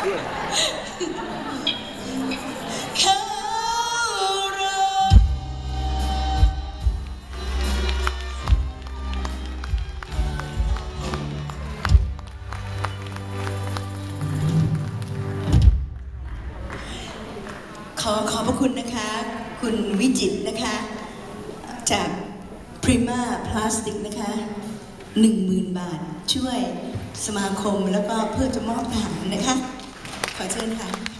ข้ารอขอขอบพระคุณนะคะ คุณวิจิตนะคะ จาก Prima Plastic นะคะ10,000 บาทช่วยสมาคมแล้วก็เพื่อจะมอบทหารนะคะ Ở 艰难